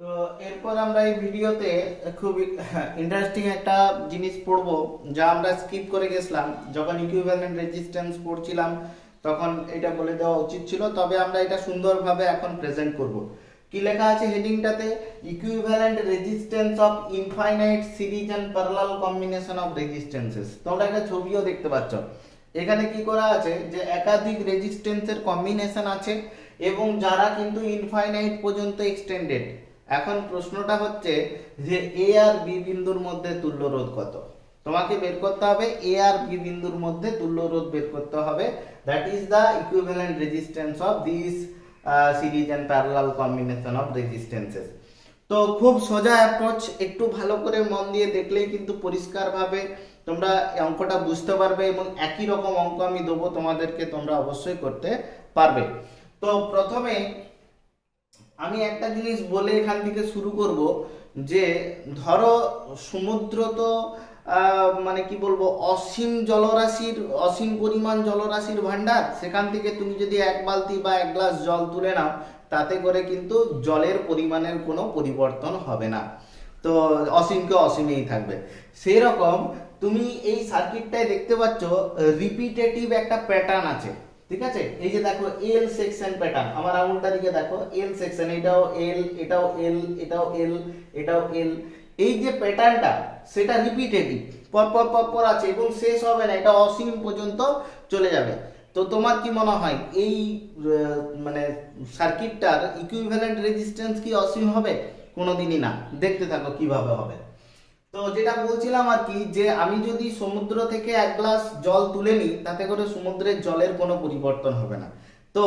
তো এরপর আমরা এই ভিডিওতে খুব ইন্টারেস্টিং একটা জিনিস পড়ব, যা আমরা স্কিপ করে গেছিলাম। যখন ইকুইভ্যালেন্ট রেজিস্ট্যান্স পড়ছিলাম, তখন এটা বলে দেওয়া উচিত ছিল, তবে আমরা এটা সুন্দরভাবে এখন প্রেজেন্ট করব। কি লেখা আছে হেডিংটাতে? Equivalent resistance of infinite series and parallel combination of resistances তোমরা একটা ছবিও দেখতে পাচ্ছ। এখানে কি করা আছে? যে একাধিক রেজিস্ট্যান্সের কম্বিনেশন আছে, এবং যারা কিন্তু ইনফাইনাইট পর্যন্ত এক্সটেন্ডেড এখন প্রশ্নটা হচ্ছে যে এ আর বি বিন্দুর মধ্যে তুল্য রোধ কত? তোমাকে বের করতে হবে এ আর বি বিন্দুর মধ্যে তুল্য রোধ বের করতে হবে। That is the equivalent resistance of this series and parallel combination of resistances তো খুব সোজা অ্যাপ্রোচ একটু ভালো করে মন দিয়ে দেখলেই কিন্তু পরিষ্কারভাবে তোমরা অঙ্কটা বুঝতে পারবে এবং একই রকম অঙ্ক আমি দেবো তোমাদেরকে তোমরা অবশ্যই করতে পারবে। তো প্রথমে আমি একটা জিনিস বলে এখান থেকে শুরু করব যে, ধরো সমুদ্র তো মানে কি বলব, অসীম জলরাশির, অসীম পরিমাণ জলরাশির ভান্ডার সেখান থেকে তুমি যদি এক বালতি বা এক গ্লাস জল তুলে নাও, তাতে করে কিন্তু জলের পরিমাণের কোনো পরিবর্তন হবে না। তো অসীমকে অসীমেই থাকবে। সেই রকম তুমি এই সার্কিটটায় দেখতে পাচ্ছ রিপিটেটিভ একটা প্যাটার্ন আছে। ঠিক আছে? এই যে দেখো এল সেকশন প্যাটার্ন আমার আঙুলটা দিকে দেখো এল সেকশন এটাও এল এটাও এল এটাও এল এটাও এল এই যে প্যাটার্নটা সেটা রিপিটেটিভ পর পর পর পর আছে এবং শেষ হবে না, এটা অসীম পর্যন্ত চলে যাবে। তো তোমার কি মনে হয়, এই মানে সার্কিটটার ইকুইভ্যালেন্ট রেজিস্ট্যান্স কি অসীম হবে? কোনোদিনই না। দেখতে থাকো কীভাবে হবে। তো যেটা বলছিলাম আর কি, যে আমি যদি সমুদ্র থেকে এক গ্লাস জল তুলে নিই, তাতে করে সমুদ্রের জলের কোনো পরিবর্তন হবে না। তো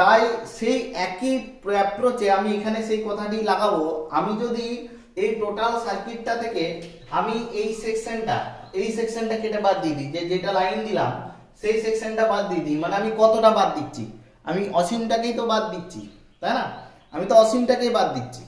তাই সেই একই অ্যাপ্রোচে আমি এখানে সেই কথাটি লাগাবো। আমি যদি এই টোটাল সার্কিটটা থেকে আমি এই সেকশনটা এই সেকশনটা কেটে বাদ দিয়ে দিই, যে যেটা লাইন দিলাম, সেই সেকশনটা বাদ দিয়ে দিই মানে আমি কতটা বাদ দিচ্ছি? আমি অসীমটাকেই তো বাদ দিচ্ছি, তাই না? আমি তো অসীমটাকেই বাদ দিচ্ছি।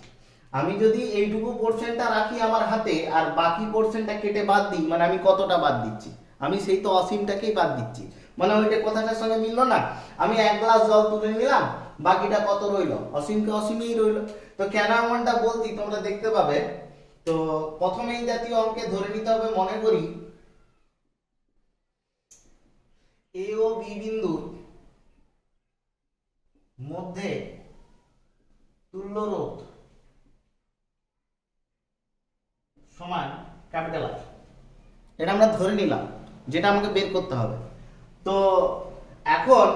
আমি যদি এইটুকু পোর্শনটা রাখি আমার হাতে আর বাকি পোর্শনটা কেটে বাদ দিই মানে আমি কতটা বাদ দিচ্ছি? আমি সেই তো অসীমটাকেই বাদ দিচ্ছি। মানে ওইটা কথাটার সঙ্গে মিললো না? আমি এক গ্লাস জল তুলে নিলাম, বাকিটা কত রইল? অসীমকে অসীমেই রইল। তো কেন এমনটা বলছি তোমরা দেখতে পাবে? তো প্রথমে এই জাতীয় অঙ্কে ধরে নিতে হবে, মনে করি। এ ও বি বিন্দুর মধ্যে তুল্য রোধ সমান ক্যাপিটাল আর এটা আমরা ধরে নিলাম, যেটা আমাকে বের করতে হবে। তো এখন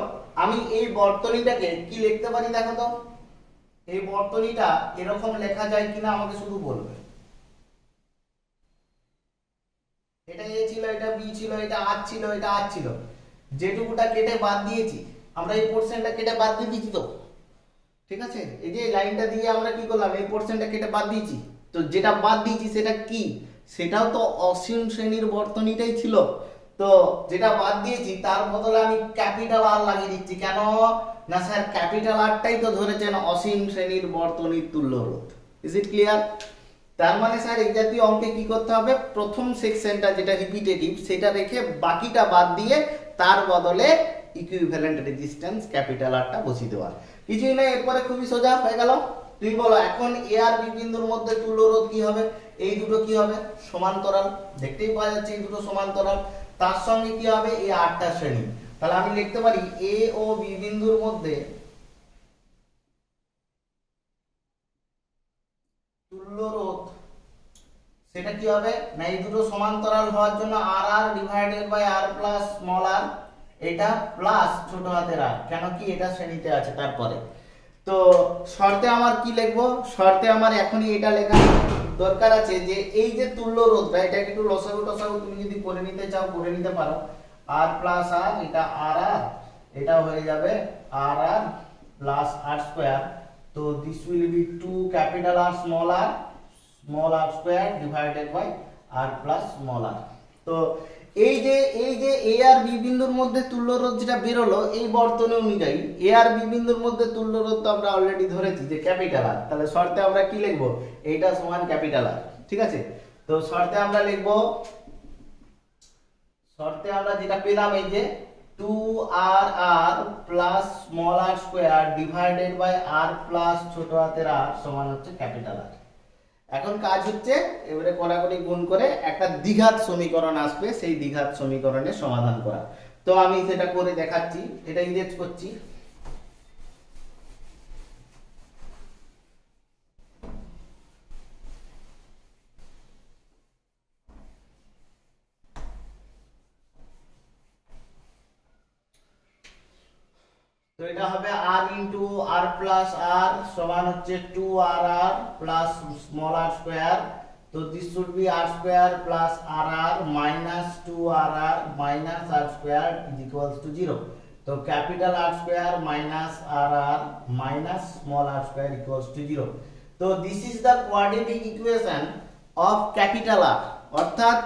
আমি এই বর্তনীটাকে কি লিখতে পারি দেখো তো? এই বর্তনীটা এরকম লেখা যায় কিনা আমাকে শুধু বলবে। এটা এ ছিল, এটা বি ছিল, এটা আর ছিল, এটা আর ছিল। যেটুকুটা কেটে বাদ দিয়েছি, আমরা এই পোর্শনটা কেটে বাদ দিয়ে দিয়েছি তো। ঠিক আছে? এই যে লাইনটা দিয়ে আমরা কি করলাম? এই পোর্শনটা কেটে বাদ দিয়েছি। তো যেটা বাদ দিয়েছি সেটা কি? সেটাও তো অসীম শ্রেণির বর্তনীটাই ছিল। তো যেটা বাদ দিয়েছি, তার বদলে আমি ক্যাপিটাল আর লাগিয়ে দিচ্ছি। কেন? না স্যার ক্যাপিটাল আরটাই তো ধরেছেন অসীম শ্রেণির বর্তনীর তুল্য রোধ ইজ ইট ক্লিয়ার তার মানে স্যার, এই জাতীয় অঙ্কে কি করতে হবে? প্রথম সেকশনটা যেটা রিপিটেটিভ সেটা রেখে বাকিটা বাদ দিয়ে তার বদলে ইকুইভ্যালেন্ট রেজিস্ট্যান্স ক্যাপিটাল আরটা বসিয়ে দেওয়া। কিছুই না, এরপরে খুবই সোজা হয়ে গেল। তুমি বলো, এখন এ আর বি বিন্দুর মধ্যে তুল্য রোধ কি হবে? এই দুটো কি হবে? সমান্তরাল। দেখতেই পাওয়া যাচ্ছে এই দুটো সমান্তরাল। তার সঙ্গে কি হবে? এই আটটা শ্রেণি। তাহলে আমি লিখতে পারি এ ও বি বিন্দুর মধ্যে তুল্য রোধ সেটা কি হবে? না, এই দুটো সমান্তরাল হওয়ার জন্য R R divided by R plus small R এটা প্লাস ছোট হাতের আর কেন কি? এটা শ্রেণীতে আছে তারপরে। তো শর্তে আমার কি লিখব? শর্তে আমার এখনই এটা লেখা দরকার আছে যে এই যে তুল্য রোধটা, এটা একটু লসাগু টসাগু তুমি যদি করে নিতে চাও, করে নিতে পারো। আর প্লাস আর এটা আর আর এটা হয়ে যাবে R R plus R square তো this will be two capital R small R small R square divided by R plus small R তো এই যে এই যে এ আর বি বিন্দুর মধ্যে তুল্য রোধ যেটা বেরোলো, এই বর্তনী অনুযায়ী এ আর বি বিন্দুর মধ্যে তুল্য রোধ তো আমরা অলরেডি ধরেছি যে ক্যাপিটাল আর তাহলে শর্তে আমরা কি লিখব? এইটা সমান ক্যাপিটাল আর ঠিক আছে? তো শর্তে আমরা লিখব, শর্তে আমরা যেটা পেলাম এই যে two R R plus small R square divided by R plus ছোট হাতের আর সমান হচ্ছে ক্যাপিটাল আর এখন কাজ হচ্ছে, এবারে কড়াকড়ি গুণ করে একটা দ্বিঘাত সমীকরণ আসবে, সেই দ্বিঘাত সমীকরণের সমাধান করা। তো আমি সেটা করে দেখাচ্ছি, এটা ইরেজ করছি তো এটা হবে আর ইন্টু আর প্লাস আর সমান হচ্ছে two R R plus small R square তো this should be R square plus R R minus two R R minus R square is equals to zero তো capital R square minus R R minus small R square equals to zero তো this is the quadratic equation of capital R অর্থাৎ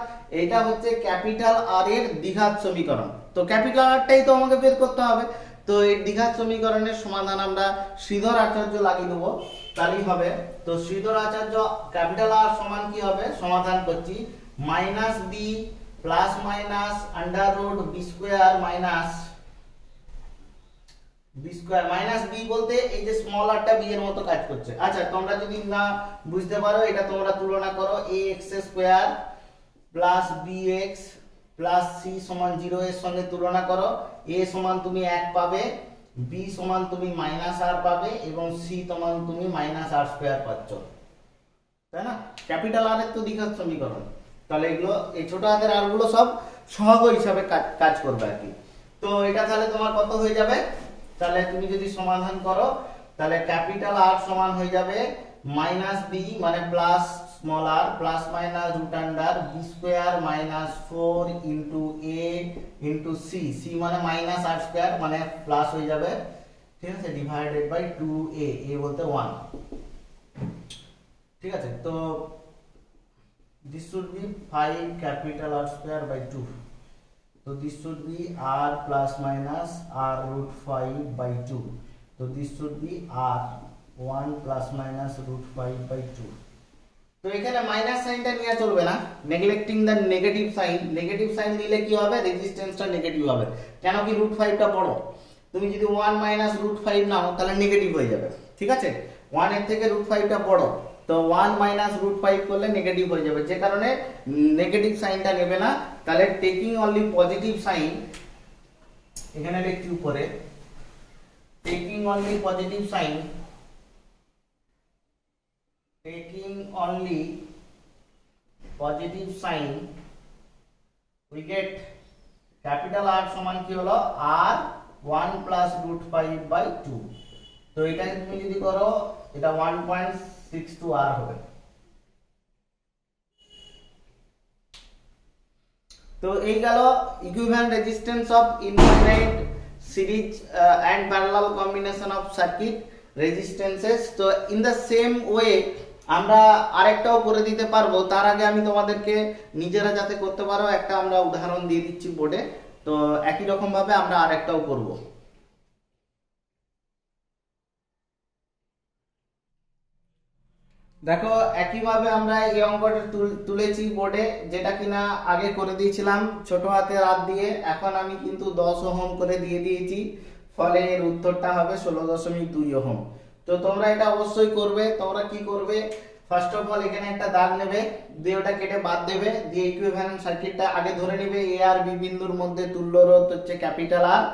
এটা হচ্ছে capital আর এর দ্বিঘাত সমীকরণ। তো capital আরটাই তো আমাকে বের করতে হবে। তো এই দ্বিঘাত সমীকরণের সমাধান আমরা শ্রীধর আচার্য লাগিয়ে দেবো। তাহলেই হবে। তো শ্রীধর আচার্য ক্যাপিটাল আর সমান কি হবে? সমাধান করছি। Minus B plus minus under root B square minus B square minus B বলতে এই যে স্মল আরটা বি মতো কাজ করছে। আচ্ছা তোমরা যদি না বুঝতে পারো, এটা তোমরা তুলনা করো A X square plus B X plus C সমান জিরো এর সঙ্গে তুলনা করো। এ সমান তুমি এক পাবে বি সমান তুমি মাইনাস আর পাবে এবং সি সমান তুমি মাইনাস আর স্কোয়ার পাচ্ছ। তাই না? ক্যাপিটাল আর তো দ্বিঘাত সমীকরণ। তাহলে এগুলো, এই ছোট হাতের আরগুলো সব সহগ হিসাবে কাজ করবে আর কি। তো এটা তাহলে তোমার কত হয়ে যাবে? তাহলে তুমি যদি সমাধান করো, তাহলে ক্যাপিটাল আর সমান হয়ে যাবে মাইনাস বি মানে plus small R plus minus root under B square minus four into A into C C মানে মাইনাস আর স্কোয়ার মানে প্লাস হয়ে যাবে ঠিক আছে বাই টু এ এ বলতে ওয়ান ঠিক আছে তো this should be 5 capital R square by 2 so this should be R plus minus R root 5 by 2 so this should be R 1 plus minus root 5 by 2 তো এখানে মাইনাস সাইনটা নিয়ে চলবে না। Neglecting the negative sign negative sign দিলে কি হবে? রেজিস্ট্যান্সটা negative হবে। কেন কি রুট ফাইভটা বড়? তুমি যদি ওয়ান মাইনাস রুট ফাইভ নাও, তাহলে নেগেটিভ হয়ে যাবে। ঠিক আছে? ওয়ানের থেকে রুট ফাইভটা বড়। তো ওয়ান মাইনাস রুট ফাইভ করলে নেগেটিভ হয়ে যাবে। যে কারণে নেগেটিভ সাইনটা নেবে না। তাহলে টেকিং অনলি পজিটিভ সাইন এখানে লিখছি উপরে taking only positive sign taking only positive sign, we get capital R সমান কি হলো? R 1 plus root 5 by 2 তো এটা তুমি যদি করো, এটা 1.62 R হবে। তো এই গেল equivalent resistance of infinite series and parallel combination of circuit resistances তো ইন দ্য সেম ওয়ে আমরা আরেকটাও করে দিতে পারব। তার আগে আমি তোমাদেরকে নিজেরা যাতে করতে পারো, একটা আমরা উদাহরণ দিয়ে দিচ্ছি বোর্ডে। তো একই রকম ভাবে আমরা আরেকটাও করব। দেখো, একইভাবে আমরা এই অঙ্কটা তুলেছি বোর্ডে, যেটা কিনা আগে করে দিয়েছিলাম ছোট হাতে রাত দিয়ে। এখন আমি কিন্তু দশ ওহম করে দিয়ে দিয়েছি। ফলে এর উত্তরটা হবে ষোলো দশমিক দুই ওহম। তো তোমরা এটা অবশ্যই করবে, তোমরা কি করবে? ফার্স্ট অফ অল এখানে একটা দাগ নেবে, দিয়ে ওটা কেটে বাদ দেবে, দিয়ে ইকুইভ্যালেন্ট সার্কিটটা আগে ধরে নেবে এ আর বি বিন্দুর মধ্যে তুল্য রোধ হচ্ছে ক্যাপিটাল আর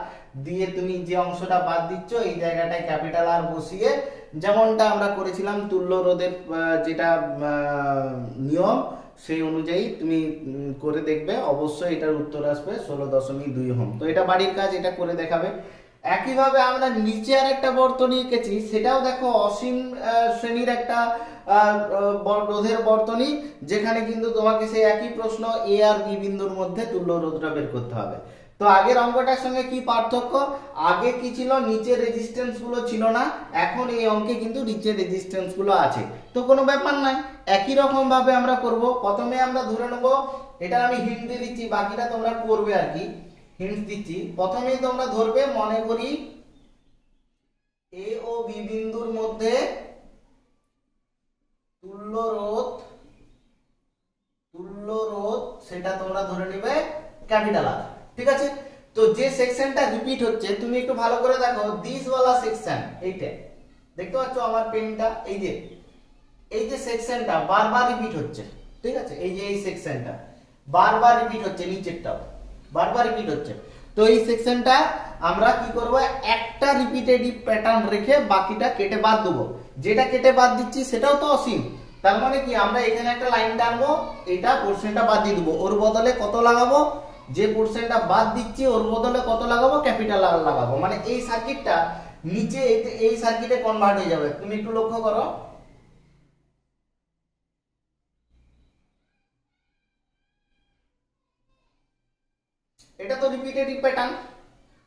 দিয়ে তুমি যে অংশটা বাদ দিচ্ছ, এই জায়গাটায় ক্যাপিটাল আর বসিয়ে, যেমনটা আমরা করেছিলাম তুল্য রোধের যেটা নিয়ম, সেই অনুযায়ী তুমি করে দেখবে। অবশ্যই এটার উত্তর আসবে ষোলো দশমিক দুই হোম তো এটা বাড়ির কাজ, এটা করে দেখাবে। একইভাবে আমরা নিচে আর একটা বর্তনী এঁকেছি, সেটাও দেখো অসীম শ্রেণির একটা রোধের বর্তনী যেখানে কিন্তু তোমাকে সেই একই প্রশ্ন এ আর বি বিন্দুর মধ্যে তুল্য রোধটা বের করতে হবে। তো আগের অঙ্কটার সঙ্গে কি পার্থক্য? আগে কি ছিল? নিচের রেজিস্ট্যান্সগুলো ছিল না, এখন এই অঙ্কে কিন্তু নিচের রেজিস্ট্যান্সগুলো আছে। তো কোনো ব্যাপার নাই, একই রকম ভাবে আমরা করব। প্রথমে আমরা ধরে নেব, এটা আমি হিন্দি দিচ্ছি, বাকিটা তোমরা করবে আর কি। হিন্ট দিচ্ছি। প্রথমেই তোমরা ধরবে, মনে করি এ ও বি বিন্দুর মধ্যে তুল্য রোধ তুল্য রোধ সেটা তোমরা ধরে নেবে ক্যাপিটাল আর ঠিক আছে? তো যে সেকশনটা রিপিট হচ্ছে, তুমি একটু ভালো করে দেখো দিস ওয়ালা সেকশন এইটা। দেখতে পাচ্ছ আমার পেনটা এই যে এই যে সেকশনটা বারবার রিপিট হচ্ছে। ঠিক আছে? এই যে এই সেকশনটা বারবার রিপিট হচ্ছে নিচেরটাও। বারবার রিপিট হচ্ছে। তো এই সেকশনটা আমরা কি করব? একটা রিপিটেটিভ প্যাটার্ন রেখে বাকিটা কেটে বাদ দেবো। যেটা কেটে বাদ দিচ্ছি সেটাও তো অসীম। তার মানে কি? আমরা এখানে একটা লাইন টানবো, এটা পোর্শনটা বাদ দিয়ে দেবো। ওর বদলে কত লাগাবো? যে পোর্শনটা বাদ দিচ্ছি, ওর বদলে কত লাগাবো? ক্যাপিটাল আর লাগাবো। মানে এই সার্কিটটা নিচে এই- এই সার্কিটে কনভার্ট হয়ে যাবে। তুমি একটু লক্ষ্য করো। এটা তো রিপিটেটিভ প্যাটার্ন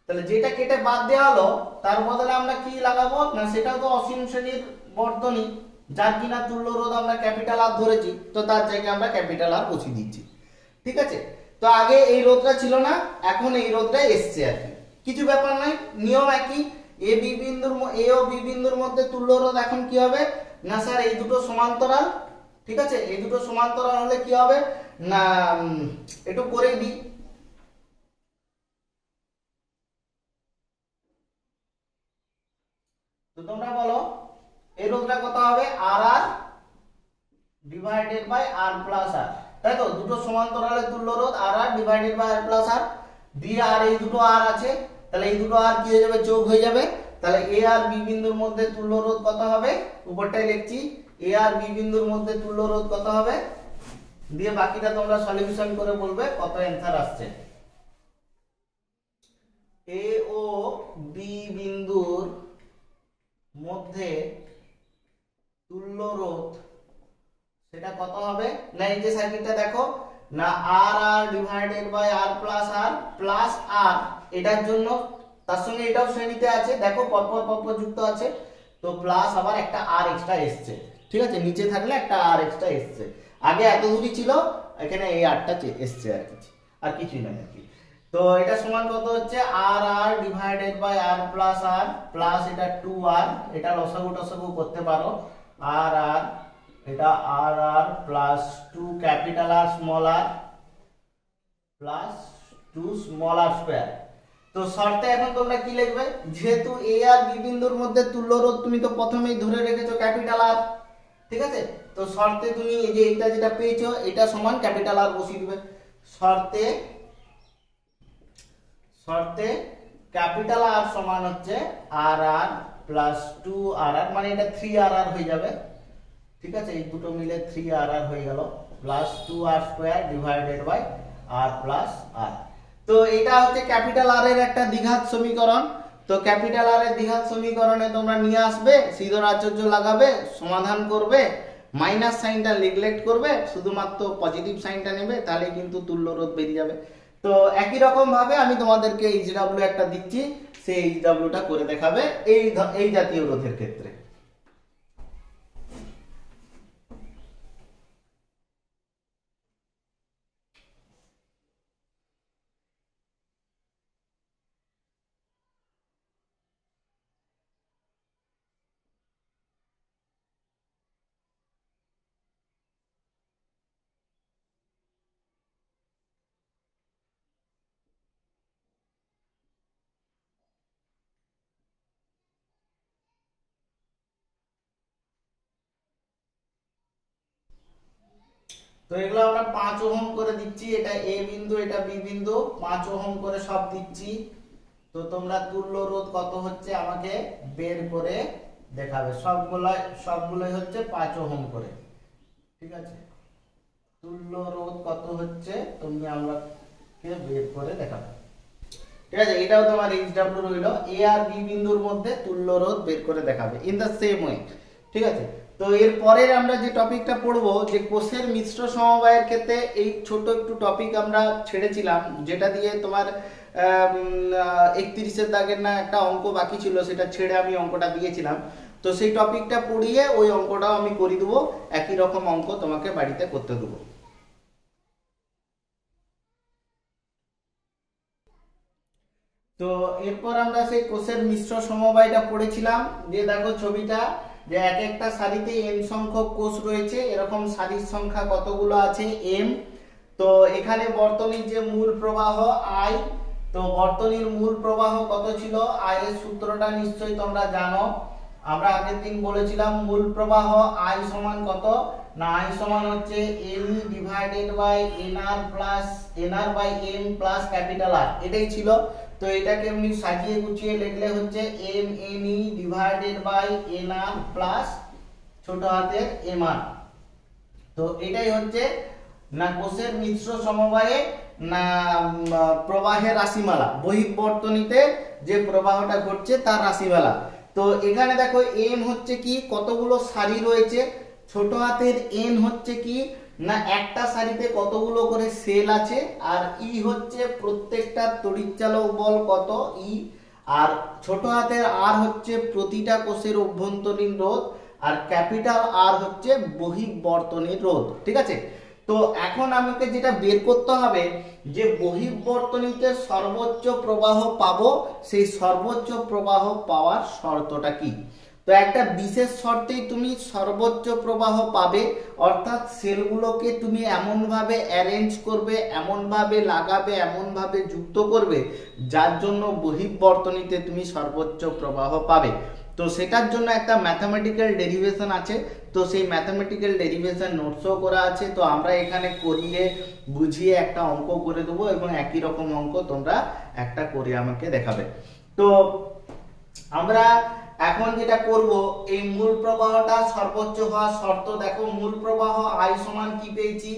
তাহলে যেটা কেটে বাদ দেওয়া হলো, তার বদলে আমরা কি লাগাবো? না, সেটাও তো অসীম শ্রেণির বর্তনী। যার কিনা তুল্য রোধ আমরা ক্যাপিটাল আর ধরেছি, তো তার জায়গায় আমরা ক্যাপিটাল আর বসিয়ে দিচ্ছি। ঠিক আছে? তো আগে এই রোধটা ছিল না, এখন এই রোধটা এসছে আর কি। কিছু ব্যাপার নাই নিয়ম একই। এ বি বিন্দুর এ ও বি বিন্দুর মধ্যে তুল্য রোধ এখন কি হবে? না, স্যার, এই দুটো সমান্তরাল। ঠিক আছে? এই দুটো সমান্তরাল হলে কি হবে? না একটু করে দিই। তো তোমরা বলো, এই রোধটা কত হবে? R R divided by R plus R তাই তো? দুটো সমান্তরালের তুল্য রোধ R R divided by R plus R দিয়ে আর এই দুটো আর আছে, তাহলে এই দুটো আর কি হয়ে যাবে? যোগ হয়ে যাবে। তাহলে এ আর বি বিন্দুর মধ্যে তুল্য রোধ কত হবে? উপরটাই লিখছি এ আর বি বিন্দুর মধ্যে তুল্য রোধ কত হবে? দিয়ে বাকিটা তোমরা সলিউশন করে বলবে, কত অ্যান্সার আসছে। এ ও বি বিন্দুর মধ্যে তুল্য রোধ সেটা কত হবে? না, এই যে সার্কিটটা দেখো, না R R divided by R plus R plus R এটার জন্য তার সঙ্গে এটাও শ্রেণীতে আছে। দেখো, পরপর পরপর যুক্ত আছে। তো প্লাস আবার একটা আর এক্সট্রা এসছে। ঠিক আছে? নিচে থাকলে একটা আর এক্সট্রা এসছে। আগে এত দূরই ছিল, এখানে এই আরটা এসছে আর কিছু আর কিছুই নয় তো এটা সমান কত হচ্ছে? R R divided by R plus R plus এটা টু আর এটা লসাগু টসাগু করতে পারো। আর আর এটা R R plus two capital R small R plus two small R square তো শর্তে এখন তোমরা কি লিখবে? যেহেতু এ আর বি বিন্দুর মধ্যে তুল্য রোধ তুমি তো প্রথমেই ধরে রেখেছো ক্যাপিটাল আর ঠিক আছে? তো শর্তে তুমি এই যে এটা যেটা পেয়েছ, এটা সমান ক্যাপিটাল আর বসিয়ে দিবে। শর্তে শর্তে ক্যাপিটাল আর সমান হচ্ছে R R plus two R আর মানে এটা থ্রি আর আর হয়ে যাবে। ঠিক আছে? এই দুটো মিলে থ্রি আর আর হয়ে গেল। Plus two R square divided by R plus R তো এটা হচ্ছে ক্যাপিটাল আর এর একটা দ্বিঘাত সমীকরণ। তো ক্যাপিটাল আর এর দ্বিঘাত সমীকরণে তোমরা নিয়ে আসবে সিধর আচার্য লাগাবে, সমাধান করবে মাইনাস সাইনটা নেগলেক্ট করবে, শুধুমাত্র পজিটিভ সাইনটা নেবে, তাহলে কিন্তু তুল্য রোধ বেরিয়ে যাবে। তো একই রকম ভাবে আমি তোমাদেরকে এইচ ডাব্লিউ একটা দিচ্ছি সেই এইচ ডাব্লিউটা করে দেখাবে এই এই জাতীয় রোধের ক্ষেত্রে। তো এগুলো আমরা পাঁচ ওহম করে দিচ্ছি, এটা এ বিন্দু, এটা বি বিন্দু, পাঁচ ওহম করে সব দিচ্ছি। তো তোমরা তুল্য রোধ কত হচ্ছে আমাকে বের করে দেখাবে। সবগুলো সবগুলোই হচ্ছে পাঁচ ওহম করে। ঠিক আছে? তুল্য রোধ কত হচ্ছে তুমি আমাকে বের করে দেখাবে। ঠিক আছে? এটাও তোমার এইচ ডাব্লিউ রইল। এ আর বি বিন্দুর মধ্যে তুল্য রোধ বের করে দেখাবে। ইন দ্য সেম ওয়ে ঠিক আছে? তো এর পরের আমরা যে টপিকটা পড়ব, যে কোষের মিশ্র সমবায়ের ক্ষেত্রে এই ছোট একটু টপিক আমরা ছেড়েছিলাম, যেটা দিয়ে তোমার একত্রিশের দাগের না একটা অঙ্ক বাকি ছিল, সেটা ছেড়ে আমি অঙ্কটা দিয়েছিলাম। তো সেই টপিকটা পড়িয়ে ওই অঙ্কটাও আমি করে দেবো, একই রকম অঙ্ক তোমাকে বাড়িতে করতে দেবো। তো এরপর আমরা সেই কোষের মিশ্র সমবায়টা পড়েছিলাম যে দেখো ছবিটা। যে এক একটা সারিতে এম সংখ্যক কোষ রয়েছে, এরকম সারির সংখ্যা কতগুলো আছে? এম তো এখানে বর্তনীর যে মূল প্রবাহ আই তো বর্তনীর মূল প্রবাহ কত ছিল? আয়ের সূত্রটা নিশ্চয়ই তোমরা জানো। আমরা আগের দিন বলেছিলাম মূল প্রবাহ আই সমান কত? না আই সমান হচ্ছে M divided by NR plus NR by M plus capital R এটাই ছিল। তো এটাকে এমনি সাজিয়ে গুছিয়ে লিখলে হচ্ছে M N E divided by NR plus ছোট হাতের এম আর তো এটাই হচ্ছে না কোষের মিশ্র সমবায়ে না প্রবাহের রাশিমালা বহির্বর্তনীতে যে প্রবাহটা ঘটছে তার রাশিমালা। তো এখানে দেখো এম হচ্ছে কি, কতগুলো সারি রয়েছে, ছোট হাতের এন হচ্ছে কি না, একটা সারিতে কতগুলো করে সেল আছে, আর ই হচ্ছে প্রত্যেকটা তড়িৎচালক বল কত? ই আর ছোট হাতের আর হচ্ছে প্রতিটা কোষের অভ্যন্তরীণ রোধ, আর ক্যাপিটাল আর হচ্ছে বহির্বর্তনীর রোধ, ঠিক আছে? তো এখন আমাকে যেটা বের করতে হবে, যে বহির্বর্তনীতে সর্বোচ্চ প্রবাহ পাবো, সেই সর্বোচ্চ প্রবাহ পাওয়ার শর্তটা কি? তো একটা বিশেষ শর্তেই তুমি সর্বোচ্চ প্রবাহ পাবে, অর্থাৎ সেলগুলোকে তুমি এমনভাবে অ্যারেঞ্জ করবে, এমনভাবে লাগাবে, এমনভাবে যুক্ত করবে, যার জন্য বহির্বর্তনীতে তুমি সর্বোচ্চ প্রবাহ পাবে। তো সেটার জন্য একটা ম্যাথামেটিক্যাল ডেরিভেশন আছে, তো সেই ম্যাথামেটিক্যাল ডেরিভেশন নোটসও করা আছে, তো আমরা এখানে করিয়ে বুঝিয়ে একটা অঙ্ক করে দেবো এবং একই রকম অঙ্ক তোমরা একটা করে আমাকে দেখাবে। তো আমরা এখন যেটা করব, এই মূল প্রবাহটা সর্বোচ্চ হওয়ার শর্ত দেখো, মূল প্রবাহ আই সমান কি পেয়েছি?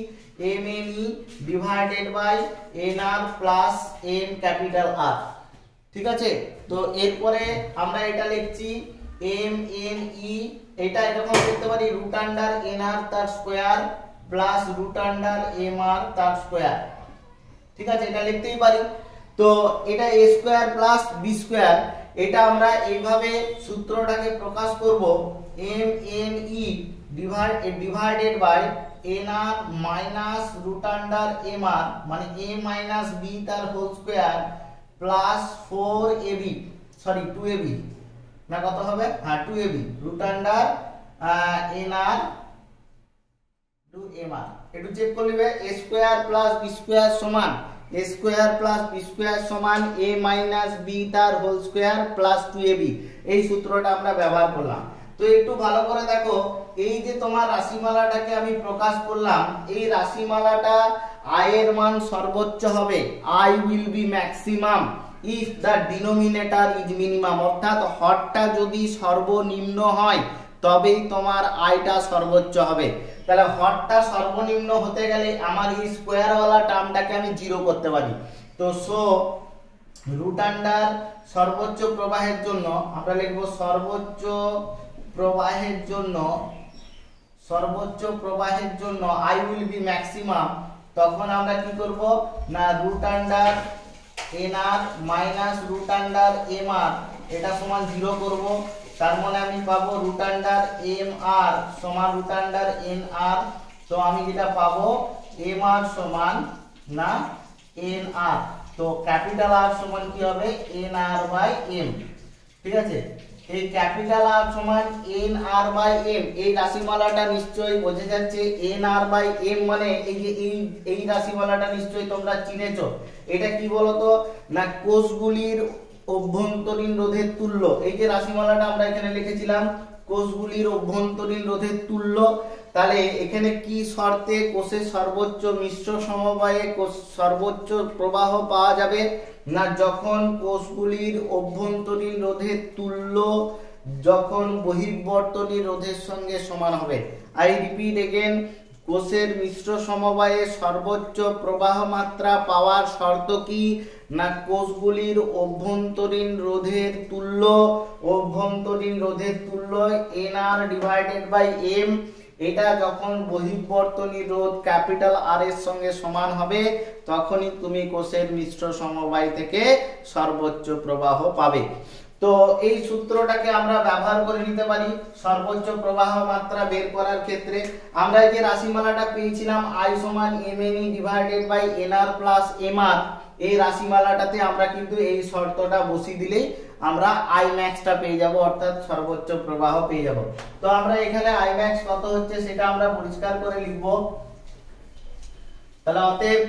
M N E divided by N R plus N capital R ঠিক আছে? তো এরপরে আমরা এটা লিখছি এম এন ই এটা এরকম লিখতে পারি রুট আন্ডার এন আর তার square plus root under M R তার স্কোয়ার ঠিক আছে? এটা লিখতেই পারি। তো এটা A square plus B square এটা আমরা এইভাবে সূত্রটাকে প্রকাশ করব M N E divide divided by N R minus root under M R মানে এ মাইনাস বি তার whole square plus four A B sorry two A B না কত হবে? হ্যাঁ two AB root under N R two M আর একটু check করে নিবে A square plus B square সমান। স্কোয়ার প্লাস স্কোয়ার সমান A minus B whole square plus two A B. এই সূত্রটা আমরা ব্যবহার করলাম। তো একটু ভালো করে দেখো, এই যে তোমার রাশিমালাটাকে আমি প্রকাশ করলাম, এই রাশিমালাটা আয়ের মান সর্বোচ্চ হবে। I will be maximum if the denominator is minimum অর্থাৎ হরটা যদি সর্বনিম্ন হয়, তবেই তোমার আয়টা সর্বোচ্চ হবে। তাহলে হরটা সর্বনিম্ন হতে গেলে আমার এই স্কোয়ারওয়ালা টার্মটাকে আমি জিরো করতে পারি। তো সো রুট আন্ডার সর্বোচ্চ প্রবাহের জন্য আমরা লিখব সর্বোচ্চ প্রবাহের জন্য, সর্বোচ্চ প্রবাহের জন্য আই উইল বি ম্যাক্সিমাম তখন আমরা কি করব? না root under N R minus root under M R এটা সমান জিরো করব। তার মানে আমি পাবো রুট আন্ডার এম আর সমান রুট আন্ডার এন আর তো আমি যেটা পাবো এম আর সমান না এন আর তো ক্যাপিটাল আর সমান কি হবে? এন আর বাই এম ঠিক আছে? এই ক্যাপিটাল আর সমান এন আর বাই এম এই রাশিমালাটা নিশ্চয়ই বোঝা যাচ্ছে এন আর বাই এম মানে এই যে এই এই রাশিমালাটা নিশ্চয়ই তোমরা চিনেছো। এটা কি বলতো? না কোষগুলির অভ্যন্তরীণ রোধের তুল্য। এই যে রাশিমালাটা আমরা এখানে লিখেছিলাম, কোষগুলির অভ্যন্তরীণ রোধের তুল্য। তাহলে এখানে কি শর্তে কোষের সর্বোচ্চ মিশ্র সমবায়ে সর্বোচ্চ প্রবাহ পাওয়া যাবে? না, যখন কোষগুলির অভ্যন্তরীণ রোধের তুল্য যখন বহির্বর্তনীর রোধের সঙ্গে সমান হবে। আই রিপিট এগেন কোষের মিশ্র সমবায়ে সর্বোচ্চ প্রবাহ মাত্রা পাওয়ার শর্ত কি? না কোষগুলির অভ্যন্তরীণ রোধের তুল্য? অভ্যন্তরীণ রোধের তুল্য N R divided by M এটা যখন বহির্বর্তনীর রোধ ক্যাপিটাল আর এর সঙ্গে সমান হবে, তখনই তুমি কোষের মিশ্র সমবায় থেকে সর্বোচ্চ প্রবাহ পাবে। তো এই সূত্রটাকে আমরা ব্যবহার করে নিতে পারি সর্বোচ্চ প্রবাহ মাত্রা বের করার ক্ষেত্রে। আমরা যে রাশিমালাটা পেয়েছিলাম আই সমান E divided by R plus R এই রাশিমালাটাতে আমরা কিন্তু এই শর্তটা বসিয়ে দিলেই আমরা আই ম্যাক্সটা পেয়ে যাব, অর্থাৎ সর্বোচ্চ প্রবাহ পেয়ে যাব। তো আমরা এখানে আই ম্যাক্স কত হচ্ছে সেটা আমরা পরিষ্কার করে লিখব। তাহলে অতএব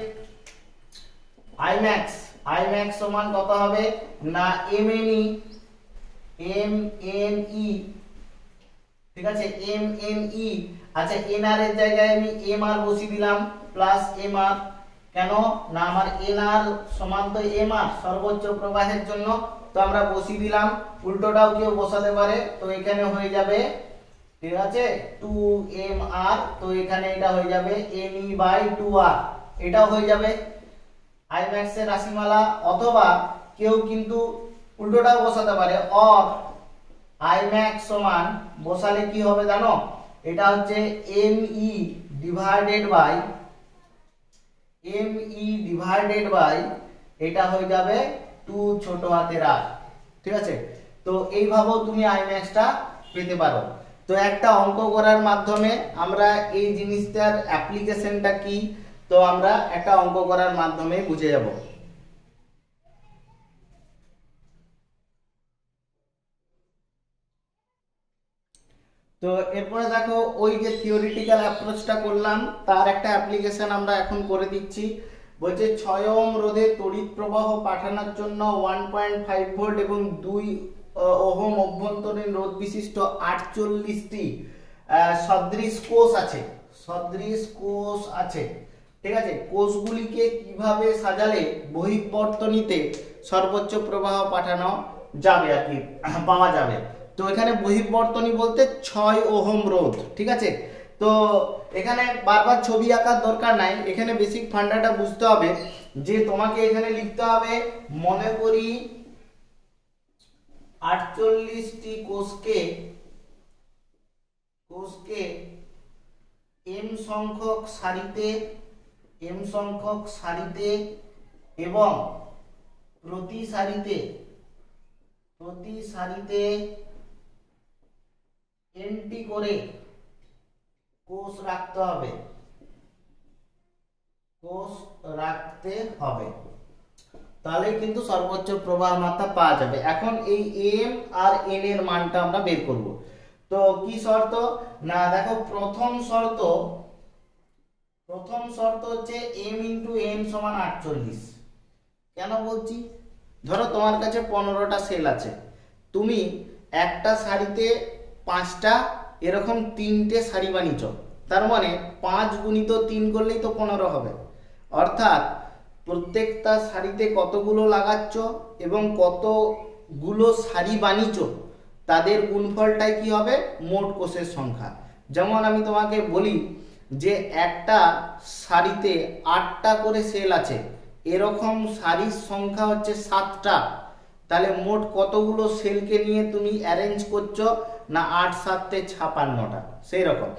আই ম্যাক্স আই ম্যাক্স সমান কত হবে? না M N E M N E ঠিক আছে? এম এন ই আচ্ছা এন আর এর জায়গায় আমি এম আর বসিয়ে দিলাম প্লাস এম আর কেন? না আমার এন আর সমান তো এম আর সর্বোচ্চ প্রবাহের জন্য। তো আমরা বসিয়ে দিলাম, উল্টোটাও কেউ বসাতে পারে। তো এখানে হয়ে যাবে, ঠিক আছে? টু এম আর তো এখানে এটা হয়ে যাবে M E by two R এটাও হয়ে যাবে। আই ম্যাক্স এর রাশিমালা। অথবা কেউ কিন্তু উল্টোটাও বসাতে পারে। অর আই ম্যাক্স সমান বসালে কি হবে জানো? এটা হচ্ছে M E divided by M E divided by এটা হয়ে যাবে টু ছোট হাতের আর ঠিক আছে? তো এইভাবেও তুমি আই ম্যাক্সটা পেতে পারো। তো একটা অঙ্ক করার মাধ্যমে আমরা এই জিনিসটার অ্যাপ্লিকেশনটা কি? তো আমরা একটা অঙ্ক করার মাধ্যমে বুঝে যাব। তো এরপরে দেখো, ওই যে থিওরিটিক্যাল অ্যাপ্রোচটা করলাম, তার একটা অ্যাপ্লিকেশন আমরা এখন করে দিচ্ছি। বলছে ছয় ওহম রোধে তড়িৎ প্রবাহ পাঠানোর জন্য ওয়ান পয়েন্ট ফাইভ ভোল্ট এবং দুই ওহম অভ্যন্তরীণ রোধ বিশিষ্ট আটচল্লিশটি সদৃশ কোষ আছে। সদৃশ কোষ আছে। ঠিক আছে? কোষগুলিকে কীভাবে সাজালে বহির্বর্তনীতে সর্বোচ্চ প্রবাহ পাঠানো যাবে আর কি? পাওয়া যাবে। তো এখানে বহির্বর্তনী বলতে ছয় ওহম রোধ, ঠিক আছে? তো এখানে বারবার ছবি আঁকার দরকার নাই, এখানে বেসিক ফান্ডাটা বুঝতে হবে যে তোমাকে এখানে লিখতে হবে, মনে করি আটচল্লিশটি কোষকে কোষকে এম সংখ্যক সারিতে এম সংখ্যক সারিতে এবং প্রতি সারিতে প্রতি সারিতে এনটি করে কোষ রাখতে হবে। কোষ রাখতে হবে। তাহলে কিন্তু সর্বোচ্চ প্রবাহ মাত্রা পাওয়া যাবে। এখন এই এম আর এন এর মানটা আমরা বের করব। তো কি শর্ত? না, দেখো, প্রথম শর্ত প্রথম শর্ত হচ্ছে এম ইন্টু এন সমান আটচল্লিশ। কেন বলছি? ধরো তোমার কাছে পনেরোটা সেল আছে। তুমি একটা শাড়িতে পাঁচটা, এরকম তিনটে শাড়ি বানিয়েছ তার মানে পাঁচ গুণিত তিন করলেই তো পনেরো হবে। অর্থাৎ প্রত্যেকটা শাড়িতে কতগুলো লাগাচ্ছ এবং কতগুলো শাড়ি বানিয়েছ তাদের গুণফলটাই কি হবে? মোট কোষের সংখ্যা। যেমন আমি তোমাকে বলি যে একটা শাড়িতে আটটা করে সেল আছে, এরকম শাড়ির সংখ্যা হচ্ছে সাতটা। তাহলে মোট কতগুলো সেলকে নিয়ে তুমি অ্যারেঞ্জ করছ? না আট, সাতে ছাপান্নটা সেই রকম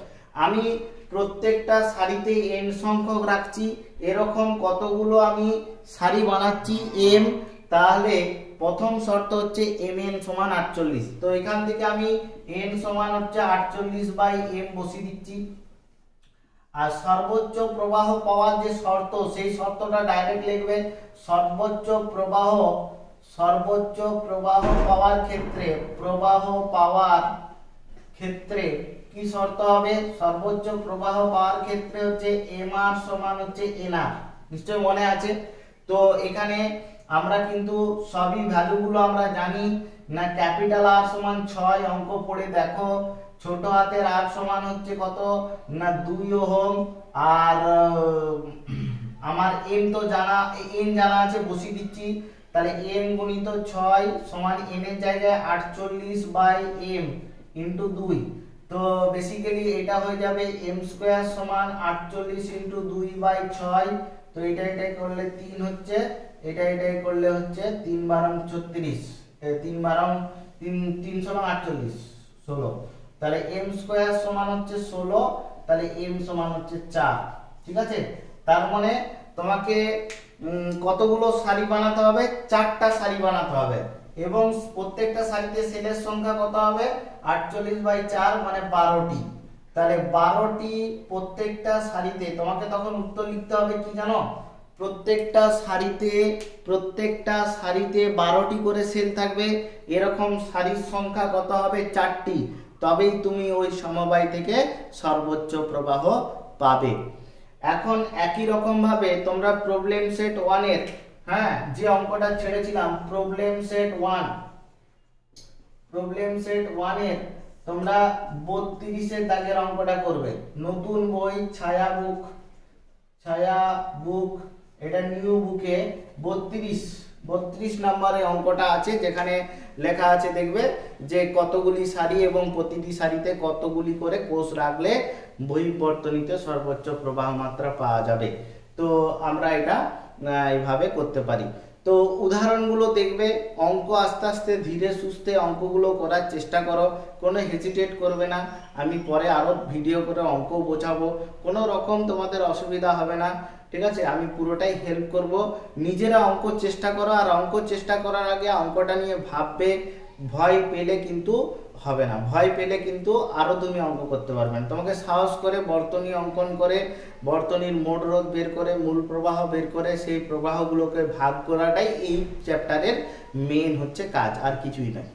আমি প্রত্যেকটা শাড়িতে এন সংখ্যক রাখছি। এরকম কতগুলো আমি শাড়ি বানাচ্ছি? এম তাহলে প্রথম শর্ত হচ্ছে এম এন সমান আটচল্লিশ। তো এখান থেকে আমি এন সমান হচ্ছে আটচল্লিশ বাই এম বসিয়ে দিচ্ছি। আর সর্বোচ্চ প্রবাহ পাওয়ার যে শর্ত, সেই শর্তটা ডাইরেক্ট লিখবে। সর্বোচ্চ প্রবাহ সর্বোচ্চ প্রবাহ পাওয়ার ক্ষেত্রে, প্রবাহ পাওয়ার ক্ষেত্রে কি শর্ত হবে? সর্বোচ্চ প্রবাহ পাওয়ার ক্ষেত্রে হচ্ছে এম আর সমান হচ্ছে এনআর নিশ্চয় মনে আছে? তো এখানে আমরা কিন্তু সবই ভ্যালুগুলো আমরা জানি। না ক্যাপিটাল আর সমান ছয় অঙ্ক পড়ে দেখো, ছোট হাতের আর সমান হচ্ছে কত? না দুই ওহম। আর আমার এম তো জানা এন জানা আছে, বসিয়ে দিচ্ছি। তাহলে এম গুণিত ছয় সমান এন এর জায়গায় আটচল্লিশ বাই এম ইন্টু দুই। তো বেসিক্যালি এটা হয়ে যাবে এম স্কোয়ার সমান আটচল্লিশ ইন্টু দুই বাই ছয়। তো এটা এটাই করলে তিন হচ্ছে, এটা এটাই করলে হচ্ছে তিন বারং ছত্রিশ। তিন বারং তিন তিন সমান আটচল্লিশ, ষোলো। তাহলে এম স্কোয়ার সমান হচ্ছে ষোলো, তাহলে এম সমান হচ্ছে চার। ঠিক আছে? তার মানে তোমাকে কতগুলো শাড়ি বানাতে হবে? চারটা শাড়ি বানাতে হবে। এবং প্রত্যেকটা শাড়িতে সেলের সংখ্যা কত হবে? আটচল্লিশ বাই চার মানে বারোটি। তাহলে বারোটি প্রত্যেকটা শাড়িতে, তোমাকে তখন উত্তর লিখতে হবে কি জানো? প্রত্যেকটা শাড়িতে প্রত্যেকটা শাড়িতে বারোটি করে সেল থাকবে। এরকম শাড়ির সংখ্যা কত হবে? চারটি। তবেই তুমি ওই সমবায় থেকে সর্বোচ্চ প্রবাহ পাবে। এখন একই রকম ভাবে তোমরা প্রবলেম সেট ওয়ানের হ্যাঁ যে অঙ্কটা ছেড়েছিলাম problem set one problem set ওয়ানের তোমরা বত্রিশের দাগের অঙ্কটা করবে। নতুন বই, ছায়া বুক ছায়া বুক এটা নিউ বুকে বত্রিশ। বত্রিশ নম্বরে অঙ্কটা আছে, যেখানে লেখা আছে, দেখবে যে কতগুলি সারি এবং প্রতিটি সারিতে কতগুলি করে কোষ রাখলে বই বর্তনীতে সর্বোচ্চ প্রবাহ মাত্রা পাওয়া যাবে। তো আমরা এটা এইভাবে করতে পারি। তো উদাহরণগুলো দেখবে, অঙ্ক আস্তে আস্তে ধীরে সুস্থে অঙ্কগুলো করার চেষ্টা করো, কোনো হেজিটেট করবে না। আমি পরে আরও ভিডিও করে অঙ্ক বোঝাবো। কোনো রকম তোমাদের অসুবিধা হবে না। ঠিক আছে? আমি পুরোটাই হেল্প করব। নিজেরা অঙ্ক চেষ্টা করো, আর অঙ্ক চেষ্টা করার আগে অঙ্কটা নিয়ে ভাববে। ভয় পেলে কিন্তু হবে না। ভয় পেলে কিন্তু আরও তুমি অঙ্ক করতে পারবে। না তোমাকে সাহস করে বর্তনী অঙ্কন করে, বর্তনীর মোড রোধ বের করে, মূল প্রবাহ বের করে, সেই প্রবাহগুলোকে ভাগ করাটাই এই চ্যাপ্টারের মেন হচ্ছে কাজ, আর কিছুই নয়।